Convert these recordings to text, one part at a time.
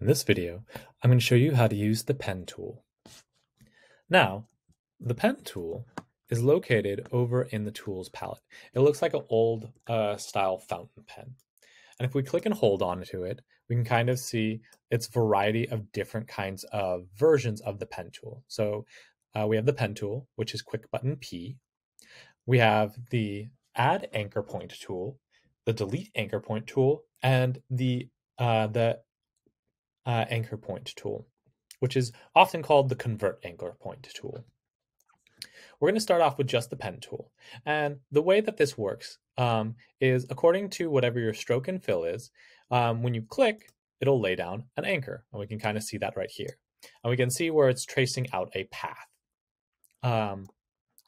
In this video, I'm going to show you how to use the pen tool. Now, the pen tool is located over in the tools palette. It looks like an old uh, style fountain pen. And if we click and hold on to it, we can kind of see its variety of different kinds of versions of the pen tool. So uh, we have the pen tool, which is quick button P. We have the add anchor point tool, the delete anchor point tool, and the uh, the uh, anchor point tool, which is often called the convert anchor point tool. We're going to start off with just the pen tool. And the way that this works um, is according to whatever your stroke and fill is, um, when you click, it'll lay down an anchor. And we can kind of see that right here. And we can see where it's tracing out a path, um,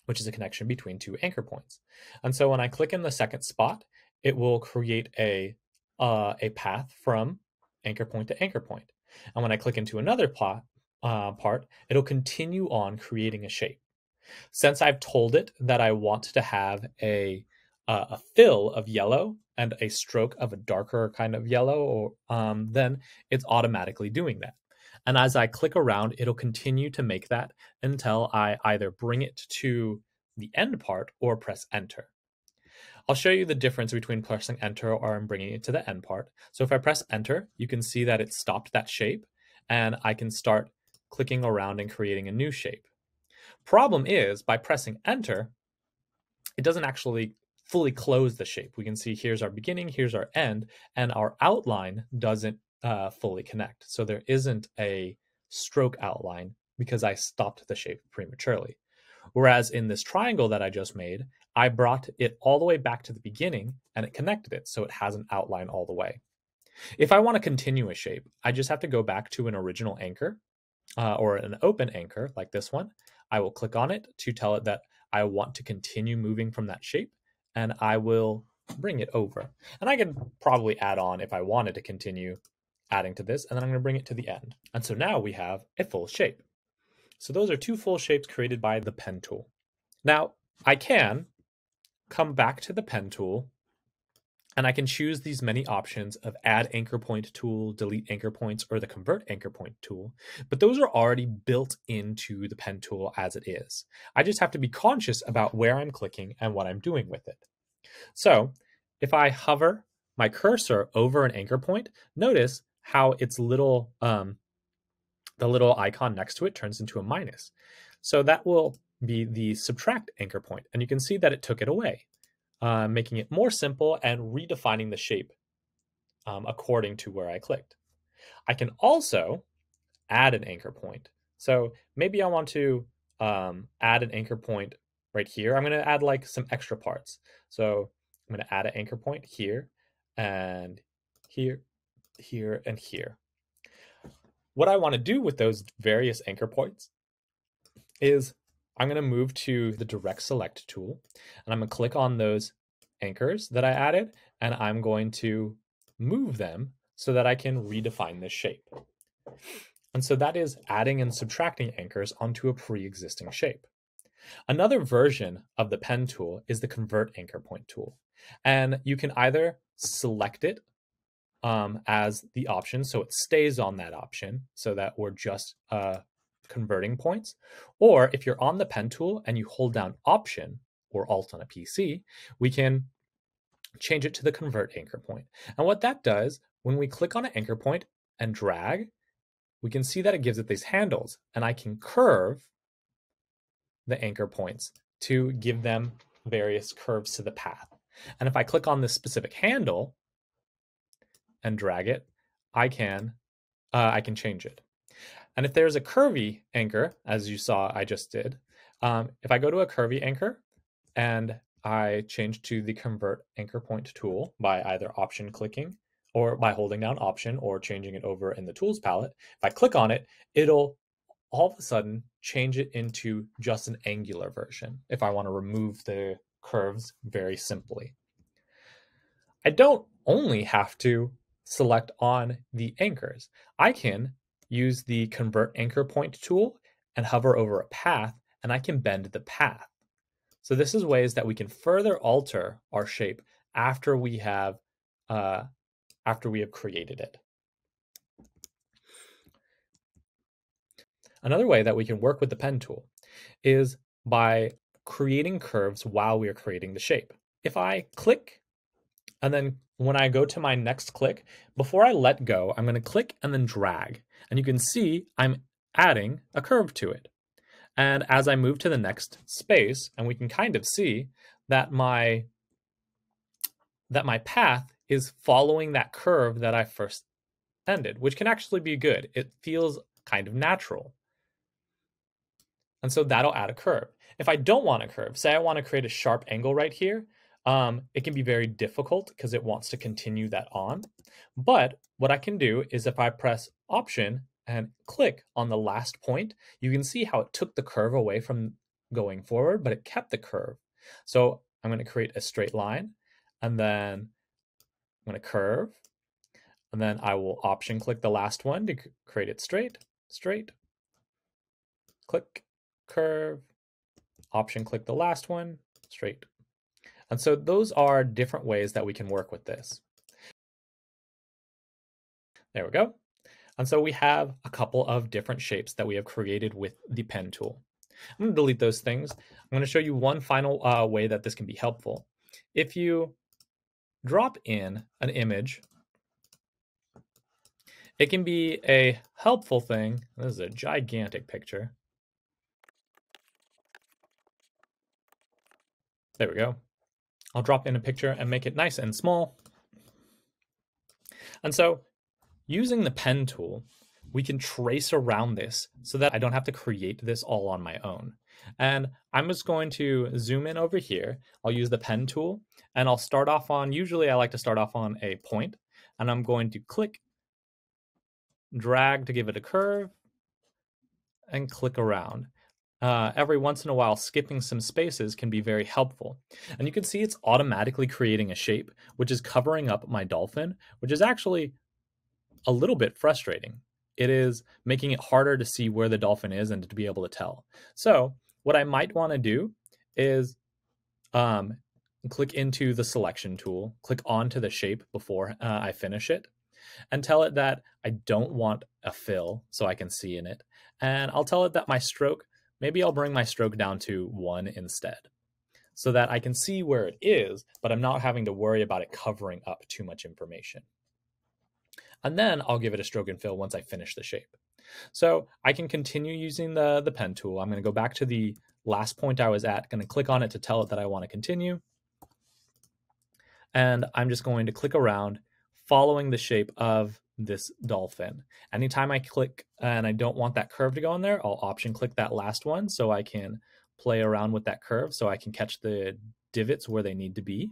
which is a connection between two anchor points. And so when I click in the second spot, it will create a, uh, a path from anchor point to anchor point. And when I click into another plot, uh, part, it'll continue on creating a shape. Since I've told it that I want to have a, uh, a fill of yellow and a stroke of a darker kind of yellow, or um, then it's automatically doing that. And as I click around, it'll continue to make that until I either bring it to the end part or press enter. I'll show you the difference between pressing enter or I'm bringing it to the end part. So if I press enter, you can see that it stopped that shape and I can start clicking around and creating a new shape. Problem is by pressing enter, it doesn't actually fully close the shape. We can see here's our beginning, here's our end, and our outline doesn't uh, fully connect. So there isn't a stroke outline because I stopped the shape prematurely. Whereas in this triangle that I just made, I brought it all the way back to the beginning and it connected it so it has an outline all the way. If I want to continue a shape, I just have to go back to an original anchor uh, or an open anchor like this one. I will click on it to tell it that I want to continue moving from that shape and I will bring it over. And I can probably add on if I wanted to continue adding to this, and then I'm going to bring it to the end. And so now we have a full shape. So those are two full shapes created by the pen tool. Now I can come back to the pen tool and I can choose these many options of add anchor point tool, delete anchor points, or the convert anchor point tool. But those are already built into the pen tool as it is. I just have to be conscious about where I'm clicking and what I'm doing with it. So if I hover my cursor over an anchor point, notice how its little um, the little icon next to it turns into a minus. So that will be the subtract anchor point. And you can see that it took it away, uh, making it more simple and redefining the shape um, according to where I clicked. I can also add an anchor point. So maybe I want to um, add an anchor point right here. I'm going to add like some extra parts. So I'm going to add an anchor point here and here, here, and here. What I want to do with those various anchor points is I'm going to move to the direct select tool and I'm going to click on those anchors that I added and I'm going to move them so that I can redefine this shape. And so that is adding and subtracting anchors onto a pre-existing shape. Another version of the pen tool is the convert anchor point tool. And you can either select it um, as the option. So it stays on that option so that we're just uh, converting points. Or if you're on the pen tool and you hold down option or alt on a PC, we can change it to the convert anchor point. And what that does, when we click on an anchor point and drag, we can see that it gives it these handles and I can curve the anchor points to give them various curves to the path. And if I click on this specific handle, and drag it, I can uh, I can change it. And if there's a curvy anchor, as you saw I just did, um, if I go to a curvy anchor and I change to the convert anchor point tool by either option clicking or by holding down option or changing it over in the tools palette, if I click on it, it'll all of a sudden change it into just an angular version if I want to remove the curves very simply. I don't only have to select on the anchors. I can use the convert anchor point tool and hover over a path and I can bend the path. So this is ways that we can further alter our shape after we have uh, after we have created it. Another way that we can work with the pen tool is by creating curves while we are creating the shape. If I click and then when I go to my next click, before I let go, I'm going to click and then drag. And you can see I'm adding a curve to it. And as I move to the next space, and we can kind of see that my that my path is following that curve that I first ended, which can actually be good. It feels kind of natural. And so that'll add a curve. If I don't want a curve, say I want to create a sharp angle right here, um, it can be very difficult because it wants to continue that on. But what I can do is if I press Option and click on the last point, you can see how it took the curve away from going forward, but it kept the curve. So I'm going to create a straight line and then I'm going to curve and then I will option click the last one to create it straight, straight, click, curve, option click the last one, straight. And so those are different ways that we can work with this. There we go. And so we have a couple of different shapes that we have created with the pen tool. I'm going to delete those things. I'm going to show you one final uh, way that this can be helpful. If you drop in an image, it can be a helpful thing. This is a gigantic picture. There we go. I'll drop in a picture and make it nice and small. And so using the pen tool, we can trace around this so that I don't have to create this all on my own. And I'm just going to zoom in over here. I'll use the pen tool and I'll start off on, usually I like to start off on a point and I'm going to click, drag to give it a curve and click around uh, every once in a while, skipping some spaces can be very helpful. And you can see it's automatically creating a shape, which is covering up my dolphin, which is actually a little bit frustrating. It is making it harder to see where the dolphin is and to be able to tell. So what I might want to do is um, click into the selection tool, click onto the shape before uh, I finish it, and tell it that I don't want a fill so I can see in it. And I'll tell it that my stroke Maybe I'll bring my stroke down to one instead so that I can see where it is, but I'm not having to worry about it covering up too much information. And then I'll give it a stroke and fill once I finish the shape. So I can continue using the, the pen tool. I'm going to go back to the last point I was at, going to click on it to tell it that I want to continue. And I'm just going to click around following the shape of this dolphin. Anytime I click and I don't want that curve to go in there, I'll option click that last one so I can play around with that curve so I can catch the divots where they need to be.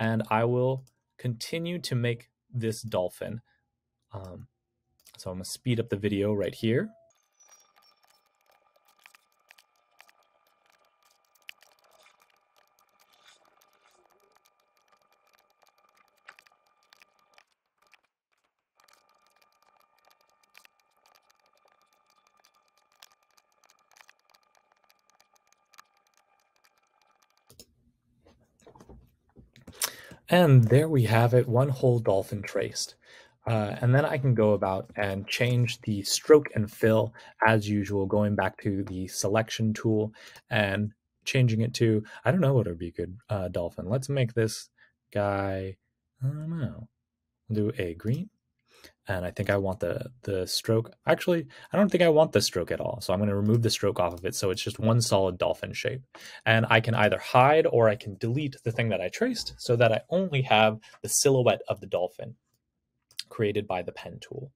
And I will continue to make this dolphin. Um, so I'm going to speed up the video right here. And there we have it, one whole dolphin traced. Uh, and then I can go about and change the stroke and fill as usual, going back to the selection tool and changing it to, I don't know what would be a good uh, dolphin. Let's make this guy, I don't know, do a green and I think I want the the stroke. Actually, I don't think I want the stroke at all. So I'm going to remove the stroke off of it so it's just one solid dolphin shape. And I can either hide or I can delete the thing that I traced so that I only have the silhouette of the dolphin created by the pen tool.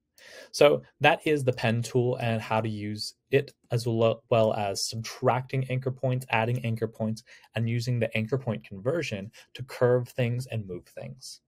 So that is the pen tool and how to use it as well as subtracting anchor points, adding anchor points, and using the anchor point conversion to curve things and move things.